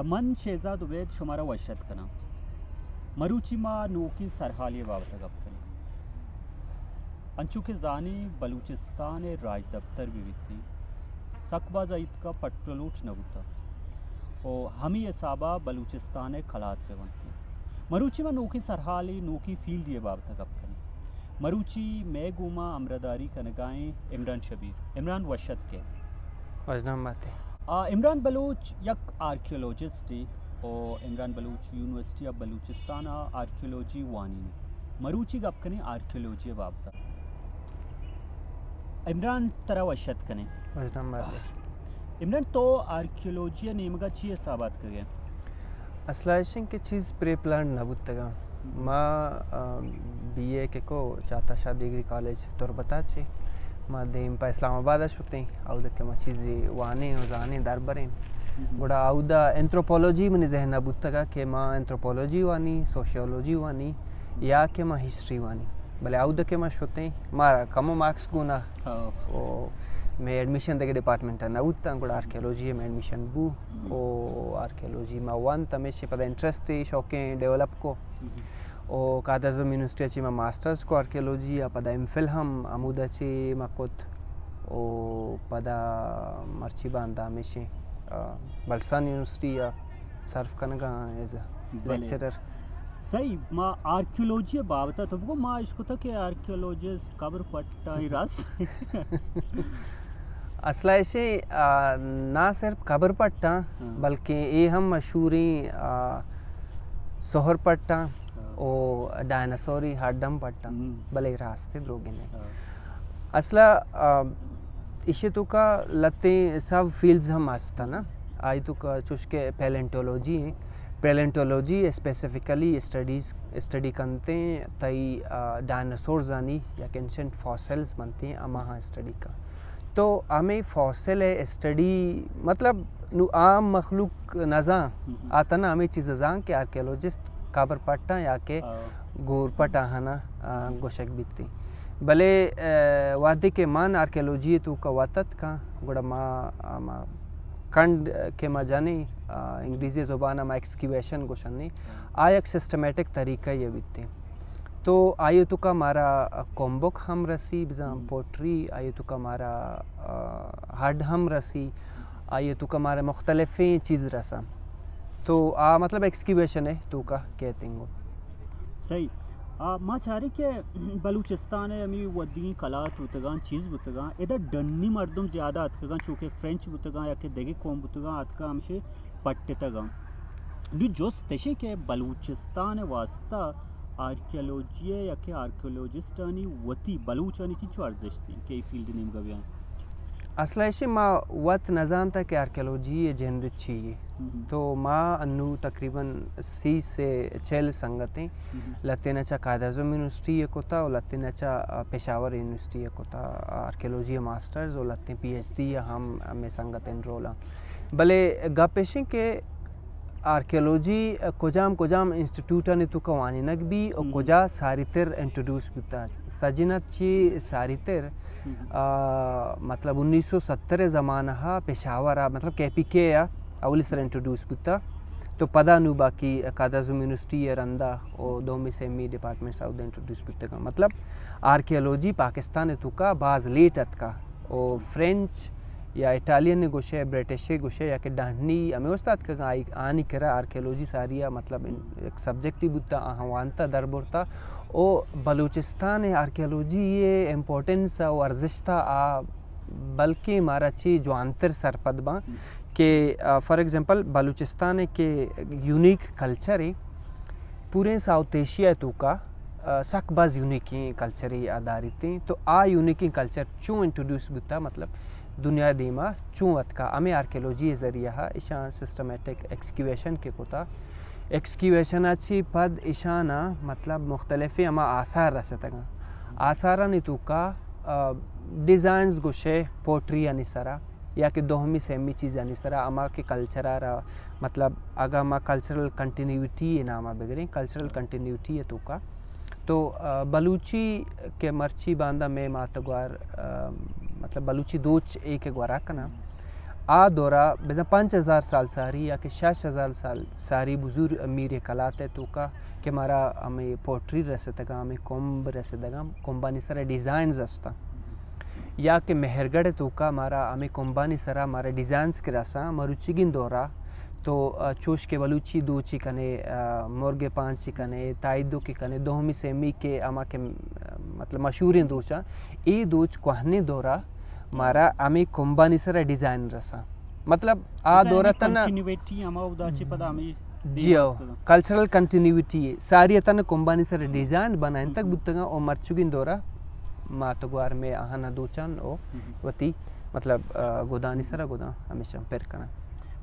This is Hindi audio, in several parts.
मन शेजाद उबैद शुमारा वशत कना। मरूची मा नोकी सरहाली बाबत गप कनी। अंचू के जानी बलूचिस्तान राज दफ्तर भी वित्ती सकबा जईद का पट्टलोच नबुता ओ हमी साबा बलूचिस्तान खलात के बनती। मरूची मा नोकी सरहाली, नोकी फ़ील्ड ये बाबत गप कनी। मरूची मैं गुमा अमरदारी कनगाएँ, इमरान शबीर। इमरान वशत के। वजनम बातें। इमरान बलूच यक आर्कियोलॉजिस्ट और Imran Baloch university of Balochistan archaeology वानी ने मरूची गप कने आर्कियोलॉजी बाबता इमरान तरा वशत कने इमरान तो आर्कियोलॉजी नेमगा ची साबात कगे असलाइशिंग की चीज़ प्री प्लान नबुत्तगा मा बी ए के को चाहता शाह डिग्री कॉलेज तोर बता इस्लामाबाद शुते औद मा चीज़ी वाने जाने दरबरे गुड़ा औदा एंथ्रोपोलॉजी मन जहन बुत्तगा के मा एंथ्रोपोलॉजी वानी सोशियोलॉजी वानी या के मा हिस्ट्री वानी। भले औद के मा शुते मारा कमो मार्क्स गुना। ओ मैं एडमिशन दगे डिपार्टमेंट ना उत्ता गुड़ा आर्कियोलॉजी में एडमिशन बू। ओ आर्कियोलॉजी मा वन तमेशे पदा इंटरेस्ट शौकें डेवलप को। यूनिवर्सिटी में मास्टर्स को आर्कियोलॉजी या पदा एमफिल हम अमुदाची मकुत ओ पदा मर्ची बांदा हमेशे बलसान यूनिवर्सिटी या सर्फ कनगा एज लेक्चरर। सही मा आर्कियोलॉजी बाबता तो वो मा इसको था कि आर्कियोलॉजिस्ट कब्र पट्टा ही रास। असला ऐसे ना सिर्फ़ खबर पट्टा बल्कि ये हम मशहूरी सोहर पट्टा ओ डायनासोरी हड्डम पट्टा भले रास्ते द्रोगे ने असला इशे तो का लते सब फील्ड्स हम आस्ता ना। आई तो का चुस्के पैलेंटोलॉजी है। पैलेंटोलॉजी स्पेसिफिकली स्टडीज़ स्टडी करते हैं तई डायनासोर जानी या एंशेंट फॉसिल्स बनते हैं अमा हाँ स्टडी का। तो हमें फॉसिल है स्टडी मतलब नु आम मखलूक नज़ा आता ना हमें चीज़ जान के आर्कियोलॉजिस्ट काबर पट्टा या के गोर पटा हना गोशक बिकती भले वादे के मान आर्कियोलॉजी तो का वातत का गुड़ा मा मा कंड के मा जाने इंग्रेजी ज़ुबान मा एक्सक्यूएशन गोशन ने। आ एक सिस्टमेटिक तरीका ये बिकते तो आयु तो का मारा कॉम्बोक हम रसी बिजाम पोट्री आयु तो का मारा हड हम रसी आयु तो का मारा मुख्तलिफ़ चीज़ रसा। तो आ मतलब एक्सक्यूवेशन है तो का कहते हैं सही। मा चारे के बलूचिस्तान है अमी वदी कला तुतगा चीज़ बुतगा, इधर डन्नी मर्दम ज़्यादा अतगा चूँकि फ्रेंच बुतगा या के देगे कौम बुतगा अतका हमसे पट्टे तगा दी जोस तेशे के बलूचिस्तान वास्ता आर्कियोलॉजी या के आर्कियोलॉजिस्ट आनी वती बलूच आनी चीज़ अर्जिश थी के फ़ील्ड नेम गव्या। असल ऐसे माँ वत नजान था कि आर्कियोलॉजी ये जनर चाहिए तो माँ अनु तकरीबन सी से छः संगतें लत्तेनचा कादाजम यूनिवर्सिटी ये कोता और लत्तेनचा पेशावर यूनिवर्सिटी ये कोता आर्कियोलॉजी मास्टर्स और लत्ते पीएचडी या हम में संगत एनरोला भले गपेशें के आर्कियोलॉजी कोजाम कोजाम इंस्टीट्यूट ने तो कवानी नक भी और कोजा सारितर इंट्रोड्यूस बिता सजिनत ची सारितर मतलब 1970 ज़माना पेशावर मतलब के पी के अवली सर इंट्रोड्यूस बिता तो पदा नु बाकी कादाजुम यूनिवर्सिटी या रंदा और दो में से डिपार्टमेंट साउथ इंट्रोड्यूस बिता का। मतलब आर्कियोलॉजी पाकिस्तान तो का बाज लेटत का। और फ्रेंच या इटालियन ने गोशे ब्रिटिश गोशे, या के डांडनी हमें उस्ताद का आई आनी करा आर्कियोलॉजी सारिया मतलब एक सब्जेक्ट ही बुता आहवानता दरबोरता। ओ बलूचिस्तान आर्कियोलॉजी ये इम्पोर्टेंस और अर्जिश था आ बल्कि हमारा ची जो अंतर सरपद बा के फॉर एग्जांपल बलूचिस्तान के यूनिक कल्चर है पूरे साउथ एशिया तो का सकबाज यूनिक कल्चर ही आधारित तो आ यूनिक कल्चर चूँ इंट्रोड्यूस बुता मतलब दुनिया दीमा चूत का हमें आर्कियोलॉजी ज़रिया इशा सिस्टमेटिक एक्सक्यूएशन के कोता एक्सक्यूएशन अच्छी पद इशाना मतलब मुख्तलिफ़ अमा आसार रह रसतगा आसारा नितु का डिज़ाइंस गुशे पोट्री अनिसरा या कि दोहमी सेमी चीज़ अनिसरा अमा के कल्चर मतलब अगर अमा कल्चरल कंटिन्यूटी है नामा बगैर कल्चरल कंटिन्यूटी है तो का। तो बलूची के मर्ची बांदा में मातगवार मतलब बलूची दोच एक एक का कना। आ दौरा बेजा पाँच हज़ार साल सारी या कि शश हज़ार साल सारी बुज़ुर्ग मीर कलात है तो का कि मारा हमें पोट्री रसे तक हमें कोम्ब रसे तक कोम्बानी सारा डिज़ाइंस असता या कि मेहरगढ़ तो का मारा हमें कोम्बानी सारा मारा डिज़ाइंस के रसा मरुचिगिन दौरा तो चोश के बलूची दूची कने मुर्गे पाँच कने ताइदो के कने दोहमी सेमी के अमा के मतलब मशहूर दूचा ई दूच कोहनी दौरा मारा आमी कुंबानी सर डिज़ाइन रसा। मतलब आ दौरा तना कंटिन्यूटी अमा उदाची पदा आमी जियो कल्चरल कंटिन्यूटी सारी तन कुंबानी सर डिज़ाइन बनाइन तक बुत्तगा ओ मरचुगिन दौरा। मातगवार में आहना दूचन ओ वती मतलब गोदानी सर गोदा हमेशा पेर करना।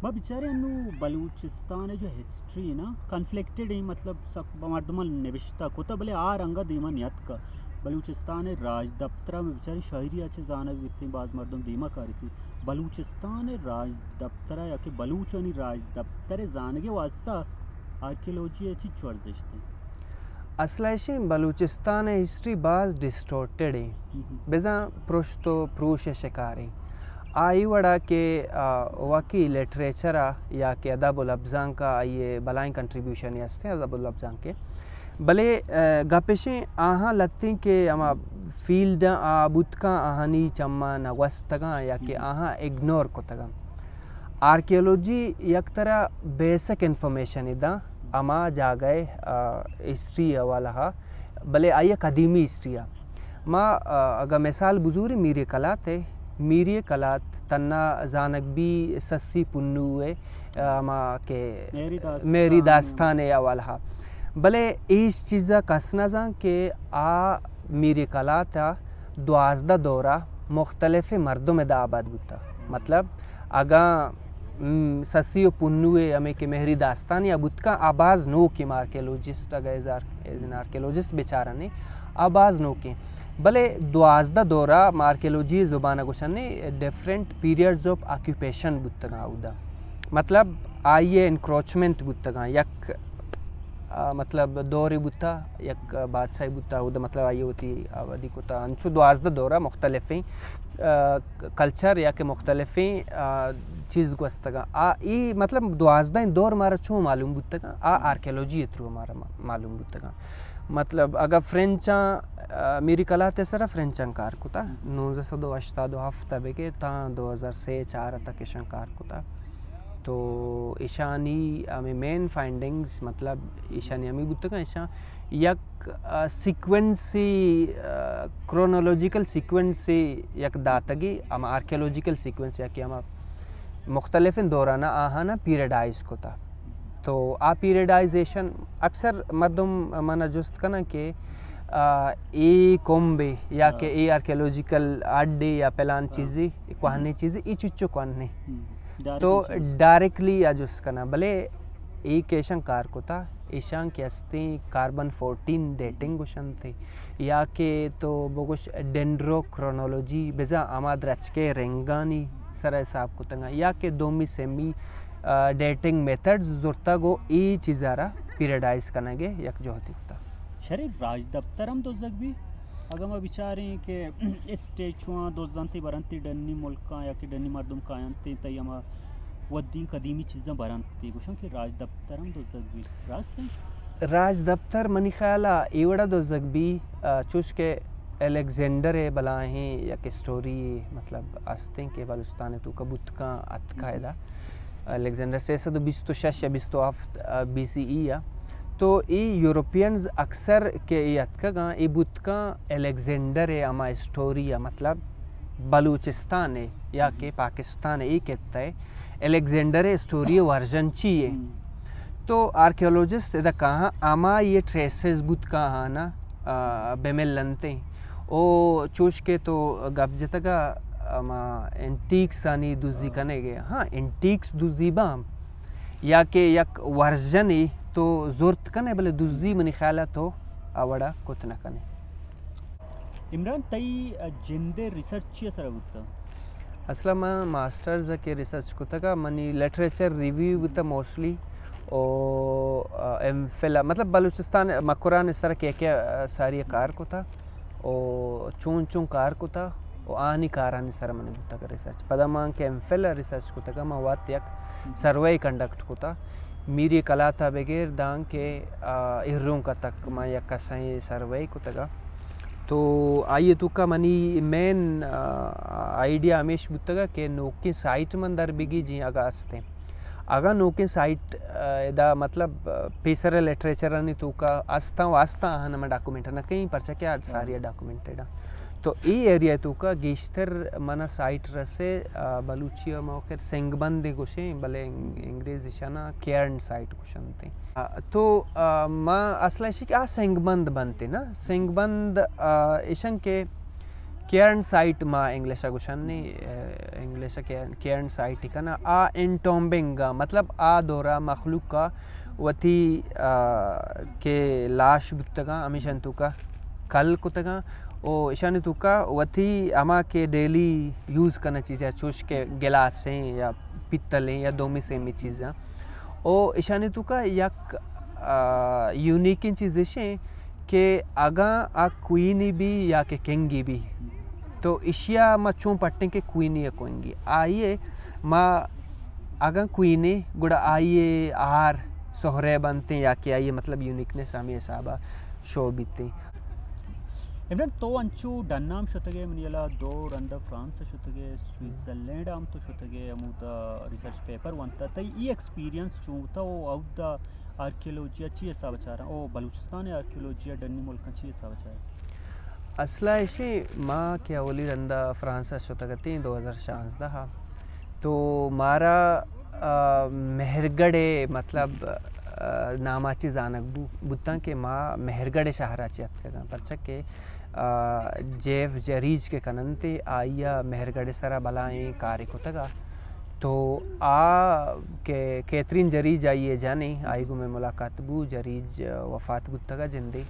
बा बेचारे अनु बलूचिस्तान जो हिस्ट्री ना कन्फ्लिक्टेड है मतलब सब मर्दमल निविष्टा कोता भले आ रंगा दीमा नियत का बलूचिस्तान राज दफ्तरा में बेचारी शायरी अच्छे जानक इतनी बाज मर्दम दीमा करी थी। बलूचिस्तान राज दफ्तरा या कि बलूचनी राज दफ्तर जानगे वास्ता आर्कियोलॉजी अच्छी चवर्जिश थी। असलाशी बलूचिस्तान हिस्ट्री बाज डिस्टोर्टेड है। बेजा प्रोश्तो प्रूश शिकारी आई वड़ा के वाकई लिटरेचर या के अदब अफजां का ये बलाई कंट्रीब्यूशन यस्ते अदब अफजां के। भले गपेशे आहा लत्ती के अमा फ़ील्ड आ बुतका आहानी चम्मा नवस्तगा या के आहा इग्नोर को तगा आर्कियोलॉजी एक तरह बेसिक इन्फॉर्मेशन इदा अमा जा गए हिस्ट्री वाला हा भले आइए कदीमी हिस्ट्री माँ अगर मिसाल बुजूरी मीरे कला थे मीरिय कलात तन्ना जानक भी सस्सी पुन्नुए मा के मेरी दास्तान या वाला भले इस चीज़ा कसना जा के आ मीरी कलात द्वाजदा दौरा मुख्तलिफ़ मर्दों में दा दाबाद बुता मतलब अगा ससी पुन्नुए हमें के मेहरी दास्तान या बुतका आबाज नो की मार्केलॉजिस्ट अगर आर्कियोलॉजिस्ट बेचारा ने आबाज नो के। भले द्वाजदा दौरा मार्केलॉजी ज़ुबान गुशन ने डिफरेंट पीरियड्स ऑफ़ ऑक्यूपेशन बुतगा उदा मतलब आइए इंक्रोचमेंट बुतगा यक मतलब दौरे बुता यक बादशाही बुता उदा मतलब आइए होती अवधि कोता अंशु द्वाजदा दौरा मुख्तलिफ कल्चर या के मुख्तलिफ चीज़ गुस्तगा आ ई मतलब द्वाजदा दौर मारा छो मालूम बुतगा आ आर्कियोलॉजी थ्रू हमारा मालूम बुतगा मतलब अगर फ्रेंचा मेरी कला ते सर फ्रेंचन कार कुता नूज़ सदो अश्ता दो हफ्ता बेके ता दो हज़ार से चार तक ईशान कार कुता तो ईशानी हमें मेन फाइंडिंग्स मतलब ईशानी बुत का ईशा यक सीक्वेंसी क्रोनोलॉजिकल सीक्वेंसी यक दातगी हम आर्कियोलॉजिकल सीक्वेंस या कि हम मुख्तलिफ़ दौराना आहाना पीरियडाइज को था तो आ पीरियडाइजेशन अक्सर मर्दम मना जुस्त कना के ए कोम्बे या के ए आर्कियोलॉजिकल अड्डे या पलान चीज़ें कुहानी चीज़ें ई चुच्चो कुहानी तो डायरेक्टली या जुस्त कना भले ए केशं कार को था ईशान के अस्ते कार्बन 14 डेटिंग थे या के तो बोगुश डेंड्रोक्रोनोलॉजी बेजा आमाद रच के रेंगानी सर हिसाब को तंगा या के दोमी सेमी डेटिंग मेथड्स जुर्ता गो ई चीज़ारा पीरियडाइज कनागे यक जो होती था। शरे राज दफ्तर हम तो जग अगर मैं विचारें कि स्टेज हुआ दो जानती बरंती डन्नी मुल्का या कि डन्नी मर्दम कायंती तई हम वद्दी कदीमी चीज़ें बरंती कुछ कि राज दफ्तर हम जग भी रास्ते राज दफ्तर मनी ख्याल एवड़ा दो जग भी चुश के एलेक्जेंडर है बला हैं या कि स्टोरी मतलब आस्ते के बलुस्तान है तो कबूत का अतकायदा अलेक्जेंडर से तो बीस तो शश या बीस तो आफ बी सी ई या तो ये यूरोपियंस अक्सर के यत्का ये बुत का एलेक्जेंडर है अमा स्टोरी या मतलब बलूचिस्तान है या के पाकिस्तान है ये कहता है एलेक्जेंडर है स्टोरी वर्जन चाहिए तो आर्कियोलॉजिस्ट इधर कहाँ आमा ये ट्रेसेस बुत का हाँ ना बेमेल लनते ओ चूश के तो गप जतगा अमा एंटीक्स आनी दुजी कने गए हाँ एंटीक्स दुजी बाम। या के यक वर्जन ही तो ज़रूरत कने भले दुजी मनी ख्याल तो आवड़ा कुछ न कने इमरान तई जिंदे रिसर्च सर बुत्ता असला मैं मास्टर्स के रिसर्च को तका मनी लिटरेचर रिव्यू बुत्ता मोस्टली ओ एम फिल मतलब बलूचिस्तान मकुरान इस तरह के क्या सारी कार को था ओ चून चून कार को था o ani karani sara mani buta research padaman ke emfel research kuta ma wat yak survey conduct कुता मीरी कलाता बगैर दांग के इर्रों का तक मा या कसाई सर्वे कुतगा तो आइए तो का मनी मेन आइडिया हमेश बुतगा के नोकी साइट मंदर दर बिगी जी अगा असते अगा नोकी साइट दा मतलब पेसर लिटरेचर अनि तुका अस्ता वास्ता हन डॉक्यूमेंट न कहीं परचा क्या सारी डॉक्यूमेंटेड तो ई एरिया तुका गिश्तर मना साइट रसे बलूचिया मौके सेंगबंद गोशे बले इंग्रेज इशाना केयर्न साइट कुशनते तो मा असला कि आ सेंगबंद बनते ना? सेंगबंद इशन के केयर्न साइट मा इंग्लिश गुशन्नी इंग्लिश केयर्न साइट ना। आ इंटोम्बिंग मतलब आ दौरा मखलूक का, वती के लाश बुतगा अमिशन तुका कल कुतगा ओ ईशानी तुका वथी अमा के डेली यूज़ करना चीज़ें चुश के गिलास हैं या पित्तलें या दोमी से मी चीज़ें ओ ईशानी तुका यक यूनिक इन चीज़ें के आगा आ क्वीनी भी या के केंगी भी। तो इशिया मा चूं पट्टे के क्वीनी या कोएँगी आइए, मा आगा क्वीनी गुड़ा आइए, आर, सोहरे बनते या के आइए मतलब यूनिकनेस हमें साबा शो बीते। इमरान तो अंचू डन्नाम शुतगे मनियला दो रंदा फ्रांस शुतगे, स्विट्जरलैंड आम तो शुतगे अमुदा रिसर्च पेपर वंता तई ई एक्सपीरियंस चूता ओ आउट द आर्कियोलॉजी अच्छी हिसाब चारा। ओ, बलूचिस्तान आर्कियोलॉजी डन्नी मुल्क अच्छी हिसाब चारा। माँ के अवली रंदा फ्रांस शुतगती दो हज़ार शांसदा हा। तो मारा मेहरगढ़े मतलब नामाची जानक बुत्ता के माँ मेहरगढ़े शहराची अतका परचक के जेफ जरीज के कनंते आइया मेहरगढ़ सरा बलाएँ कार्य को तगा। तो आ के कैथरीन जरीज आइए जाने आई गुमे मुलाकात बू, जरीज वफात गुत्तगा जिंदे।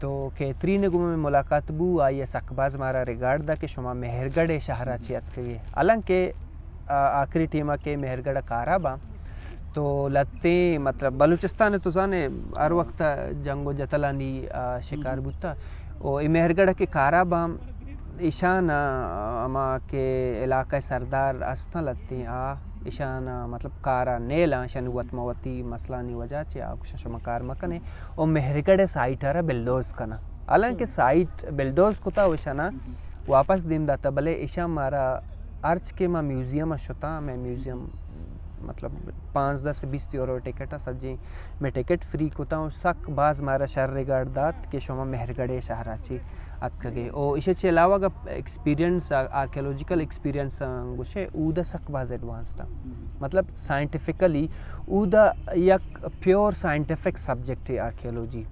तो कैथरीन गुमे में मुलाकात बू आइए सकबाज मारा रिगार्ड दा के शुमा मेहरगढ़ शहरा चियत के अलंग के आखिरी टीमा के मेहरगढ़ काराबा तो लत्ते मतलब बलूचिस्तान तो जाने हर वक्त जंगो जतलानी शिकार बुत्ता। ओ मेहरगढ़ के काराबाम ईशान अमा के इलाका सरदार अस्था लगती आ ईशान मतलब कारा नेला मसला नी वजह चे आ कुछ शमकार मकने ओ मेहरगढ़ साइट हरा बिल्डोज कना। हालाँकि साइट बिल्डोज कुता वशाना वापस दिन दाता भले ईशा मारा अर्च के मा म्यूज़ियम शुता मैं म्यूज़ियम मतलब पाँच दस बीस यूरो टिकट सज्जी मैं टिकट फ्री कोता हूँ सक बाज मारा शहर रिगार्ड दात के शोमा मेहरगढ़े शहराची अतकगे ओ इसे चे अलावा का एक्सपीरियंस आर्कियोलॉजिकल एक्सपीरियंस गुशे सक बाज एडवांस था। मतलब साइंटिफिकली ऊदा यक प्योर साइंटिफिक सब्जेक्ट है आर्कियोलॉजी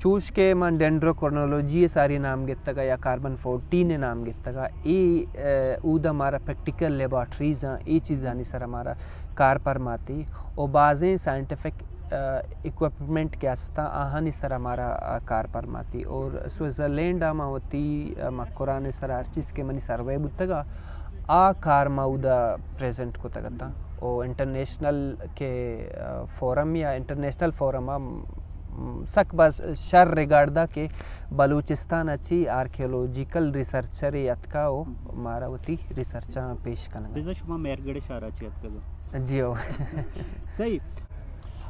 चूज़ के मन डेंड्रोक्रोनोलॉजी सारी नाम गितगा या कार्बन फोर्टीन ने नाम गितगा ये ऊद हमारा प्रैक्टिकल लेबॉर्ट्रीज हैं ये चीज़ आनी सर हमारा कार पर माती। और बाज़ें साइंटिफिक इक्विपमेंट के आस्ता आहानी सर हमारा कार पर माती। और स्विट्ज़रलैंड आमा होती मकुरान सर हर चीज़ के मनी सर्वे बुतगा आ कार माउदा प्रेजेंट को तगता और इंटरनेशनल के फोरम या इंटरनेशनल फोरम सक बस शर रिगार्डा के बलूचिस्तान अच्छी आर्कियोलॉजिकल रिसर्चर यतका ओ मारावती रिसर्च पेश करना। जियो सही।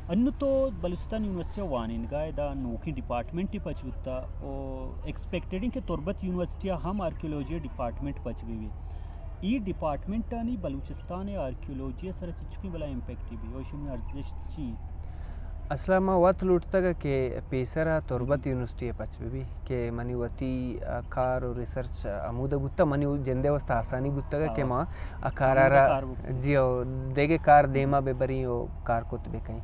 ಅನ್ನುತ್ತೋ ಬಲೂಚಿಸ್ತಾನ್ ಯೂನಿವರ್ಸಿಟಿಯ ವಾನಿನ್ಗಾಯ್ದ ನೋಕಿ ಡಿಪಾರ್ಟ್ಮೆಂಟ್ ಪಚಗುತ್ತಾ ಎಕ್ಸ್ಪೆಕ್ಟೆಡಿಂಗ್ ತುರ್ಬತ್ ಯೂನಿವರ್ಸಿಟಿಯ ಹಮ್ ಆರ್ಕಿಯೋಲಜಿಯ ಡಿಪಾರ್ಟ್ಮೆಂಟ್ ಪಚಗಿವಿ ಈ ಡಿಪಾರ್ಟ್ಮೆಂಟಾನಿ ಬಲೂಚಿಸ್ತಾನ ಆರ್ಕಿಯೋಲಜಿಯ ಸರ ಚಿಚ್ಚುಕಿ ಬಲ ಇಂಪೆಕ್ಟಿವಿ ಯೋಶಿಮ್ ಅರ್ಜಿಸ್ಟ್ ಚಿ सर चिचकी बला इम्पैक्ट भी ओ शिमी अर्जिश ची असला वत लुटतग के पेसरा तुरबत यूनिवर्सिटी पच भी के मनी वती कार और रिसर्च अमुद गुत्ता मनी जिंदे वस्ता आसानी गुत्तग के माँ अकारारा जियो देगे कार देमा बेबरी ओ कार कुत बे कहीं।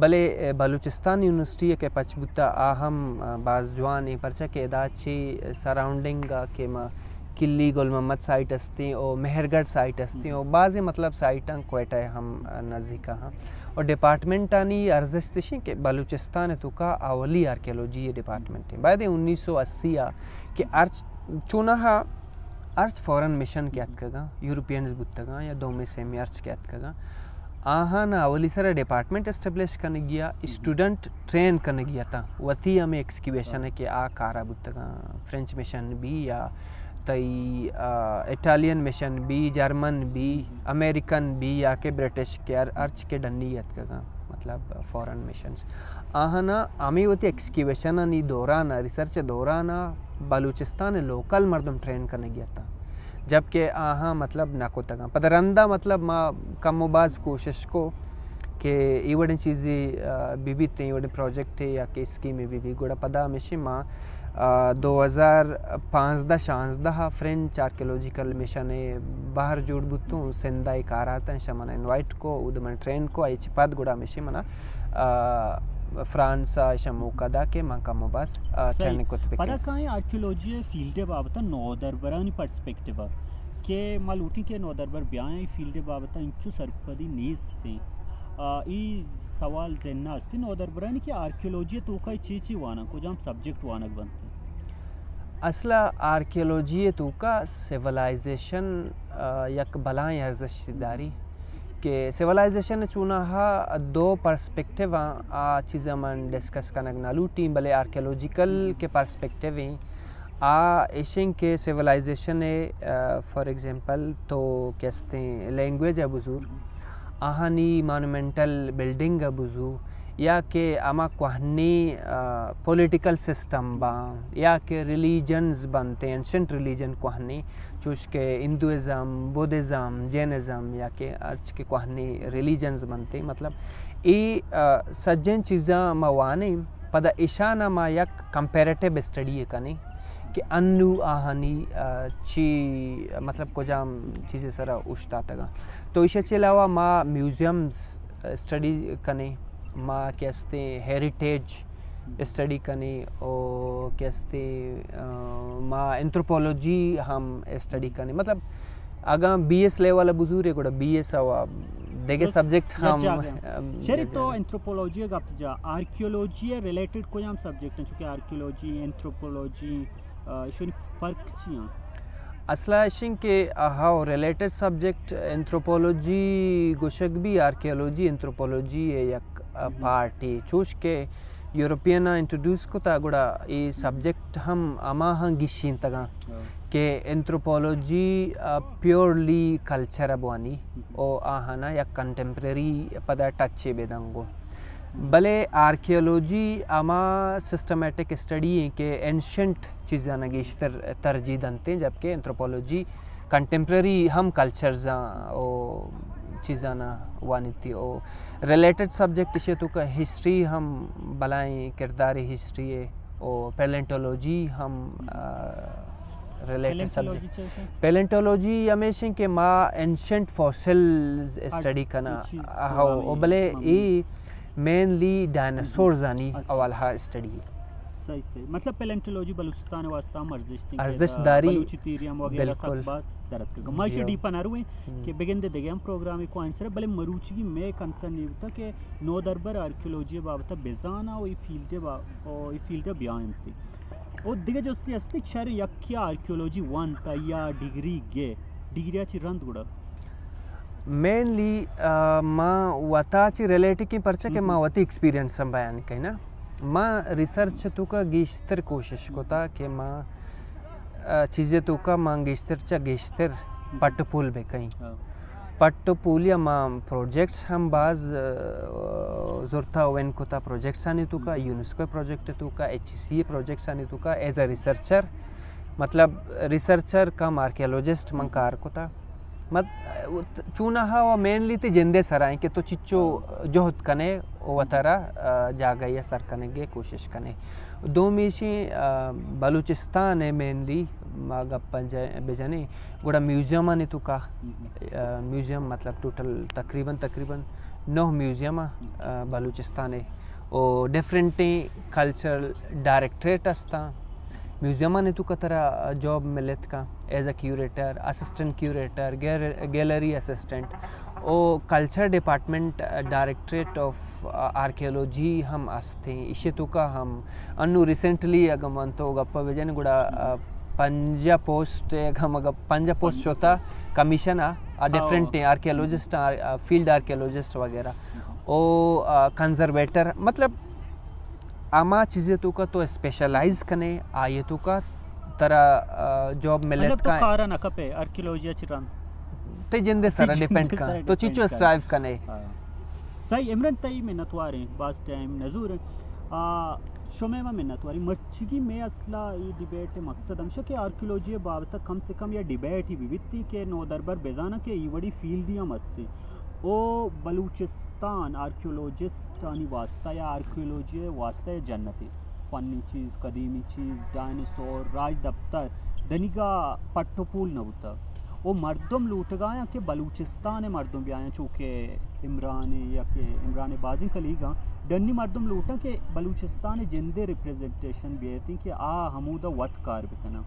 भले बलूचिस्तान यूनिवर्सिटी के पच बुत्ता आहम बाज जवान परचा के दाची सराउंडिंग के मा किल्ली गुल मोहम्मद साइट अस्ती और मेहरगढ़ साइट अस्ती और बाज़ मतलब साइटां कोयटा हम नज़दीक हाँ। और डिपार्टमेंट आनी अर्जिश तशी के बलूचिस्तान तो का अवली आर्कियोलॉजी ये डिपार्टमेंट है बाद उन्नीस सौ अस्सी के अर्च चुना हा अर्च फॉरन मिशन के अतकगा यूरोपियंस बुतगा या दो में सेमी अर्च के अतकगा आहा ना अवली सारा डिपार्टमेंट एस्टेब्लिश करने गया, स्टूडेंट ट्रेन करने गया था। वती हमें एक्सक्यूशन है कि आ मिशन तई इटालियन मिशन बी जर्मन बी अमेरिकन बी या के ब्रिटिश के अर, अर्च के डन्नीयत का मतलब फॉरेन मिशंस आहना, आमी होती एक्सक्यूशन नी दौरान रिसर्च दौरान बलूचिस्तान लोकल मर्दम ट्रेन करने गया था। जबकि आहा मतलब नाको तगा। पदरंदा मतलब माँ कमोबाज कोशिश को, कि इवड़ चीज़ें बीबी थे इवड़ प्रोजेक्ट थे, या कि स्कीम बीबी गुड़ा पदा मिशी माँ दो हज़ार पाँच दा शांस दा फ्रेंच आर्कियोलॉजिकल मिशन बाहर जुड़ बुत सिंधा एक आ रहा था इनवाइट को उदम ट्रेन को आई चिपाद गुड़ा मिशे मना फ्रांस ऐसा मौका दा के माँ का मोबास चलने को तो पता कहाँ है आर्कियोलॉजी है फ़ील्ड है बाबत नौदर बरानी पर्सपेक्टिव है के मालूटी के नौदर बर बयां फ़ील्ड है बाबत इंचु सरपदी नीस थे। ये सवाल जन्ना आस्ती नौदर बरानी के आर्कियोलॉजी तो कई चीज़ वाना को जाम सब्जेक्ट वानक बनते। आर्कियोलॉजी तूका सिविलाइजेशन यक बलाएँ अर्जशदारी के सिविलाइजेशन चूना हा दो पर्सपेक्टिव आ चीज़ मन डिस्कस करना नालू टीम भले आर्कियोलॉजिकल के पर्सपेक्टिव हैं। आ, एशियन के सिविलाइजेशन है फॉर एग्जांपल तो कहते हैं, लैंग्वेज है बुज़ुर्ग, आहानी मॉन्यूमेंटल बिल्डिंग बुजू या के आमा कोहनी पॉलिटिकल सिस्टम बा, या के रिलीजन्स बनते एंशंट रिलीजन कोहनी, चूस के हिंदुज़म बुद्धिज़्म जैनिज़्म या के अर्च के कोहनी रिलीजन्स बनते मतलब ये सज्जन चीज़ा मवाने, पदा इशाना मा यक कंपेरेटिव स्टडी कने, कि अन्नु, आहानी ची मतलब को जाम चीज़ें सरा उश्ता तगा तो इसके अलावा माँ म्यूज़ियम्स स्टडी कने माँ कहते हेरिटेज स्टडी कने और कहते माँ एंथ्रोपोलॉजी हम स्टडी कने मतलब अगर बी एस लेवल बुज़ुर्ग गोड़ा बी एस आवा देखे सब्जेक्ट हम शरी तो एंथ्रोपोलॉजी गप जा। आर्कियोलॉजी रिलेटेड कोई हम सब्जेक्ट हैं चूँकि आर्कियोलॉजी एंथ्रोपोलॉजी शुन फ़र्क छियाँ असला इशिंग के हाउ रिलेटेड सब्जेक्ट एंथ्रोपोलॉजी गुशक भी आर्कियोलॉजी एंथ्रोपोलॉजी है चूश के यूरोपियन इंट्रोड्यूस को गुड़ा ये सब्जेक्ट हम अमा हं गिशीन तगा के एंथ्रोपोलॉजी प्योरली कल्चर अबवानी ओ आहाना या कंटेम्प्रेरी पदा टच बेदंगो। भले आर्कियोलॉजी आमा सिस्टमेटिक स्टडी है कि एंशंट चीज़ा नगेशतर तरजीह दनते जबकि एंथ्रोपोलॉजी कंटेम्प्रेरी हम कल्चर्स ओ चीज़ा ना वानिती ओ। रिलेटेड सब्जेक्ट इसे तो का हिस्ट्री हम बलाएँ किरदारी हिस्ट्री है ओ पेलेंटोलॉजी हम रिलेटेड सब्जेक्ट पेलेंटोलॉजी हमेशा के माँ एंशंट फॉसिल्स स्टडी करना हाउ ओ भले ई मेनली डायनासोर्स आनी अवल हा स्टडी सही सही। मतलब पेलेंटोलॉजी बलूचिस्तान वास्ता मर्जिश अर्जिशदारी बलूचितीरियम वगैरह सब बात दरद के माशी डी पनारू कि बिगिन दे देगे हम प्रोग्राम को आंसर भले मरूची की मैं कंसर्न नहीं होता कि नो दरबर आर्कियोलॉजी बाबत बेजाना ओ फ़ील्ड बा ओ फ़ील्ड बयान थी। ओ दिगे जो असली असली शहर यक्या आर्कियोलॉजी वन ता या डिग्री गे डिग्रीची रंद गुड़ा। मेनली माँ वताची रिलेटिव की परचा के माँ वती एक्सपीरियंस हम बयान कही ना? माँ रिसर्च तो का गेश्तर कोशिश को था कि माँ चीज़ें तो का माँ गेश्तर चा गेश्तर पट्टपुल बे कहीं। पट्टपुल या माँ प्रोजेक्ट्स हम बाज ज़रूरता वेन को था प्रोजेक्ट्स आने तो का यूनेस्को प्रोजेक्ट तो का एच सी प्रोजेक्ट्स आने तो का एज अ रिसर्चर। मतलब रिसर्चर कम आर्कियोलॉजिस्ट मंकार को था मत चूना हा व मेनली ते जिंदे सराय के तो चिच्चो जोहत कने वतरा जागा या सर कने गे कोशिश कने दो मीशी बलूचिस्तान है मेनली गप्पन बेजने गुड़ा म्यूज़ियम ने तो का म्यूज़ियम मतलब टोटल तकरीबन तकरीबन नौ म्यूज़ियम बलूचिस्तान है और डिफरेंट कल्चरल डायरेक्टरेट असता म्यूज़ियम ने तो कतरा जॉब मिलत का as a curator assistant curator gallery assistant O culture department directorate of archaeology हम इसे तो का हम। अनु रिसेंटली अगर मन तो गप्प विजन गुड़ा पंजा पोस्ट हम अगर पंजा पोस्ट होता कमीशन आ डिफरेंट आर्कियोलॉजिस्ट फ़ील्ड आर्कियोलॉजिस्ट वगैरह। ओ कंजर्वेटर मतलब आमा चीज़ें तो का तो स्पेशलाइज कने आए तो का तरह जॉब मतलब मिलत तो का कारा न कपे आर्कियोलॉजी चिरन ते जिंदे सारा डिपेंड का तो चिचो। स्ट्राइव कने। सही इमरान तई मिन्नत वारे बास टाइम नजूर। शोमे में मिन्नत वारी मर्चिगी में असला ये डिबेट मकसद हमशा के आर्कियोलॉजी बाबत कम से कम या डिबेट ही विविधि के नो दरबार बेजाना के ये बड़ी फ़ील्ड ही मस्ती। ओ बलूचिस्तान आर्कियोलॉजिस्ट आनी वास्ता या आर्कियोलॉजी वास्ता या जन्नती फनी चीज़ कदीमी चीज़ डायनासोर राज दफ्तर दनिगा पट्टोपूल नवता वो मर्दम लूट गया कि बलूचिस्तान मर्दम भी आया चूँकि इमरान या कि इमरान बाजी कलीगा डन्नी मर्दम लूटा कि बलूचिस्तान जिंदे रिप्रेजेंटेशन भी थी कि आ हमूदा वत कार बिकना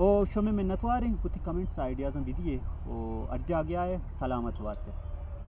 ओ शो में मिन्नतवार हैं कुछ कमेंट्स आइडियाज़ विदिए ओ अर्जा गया है सलामत वाते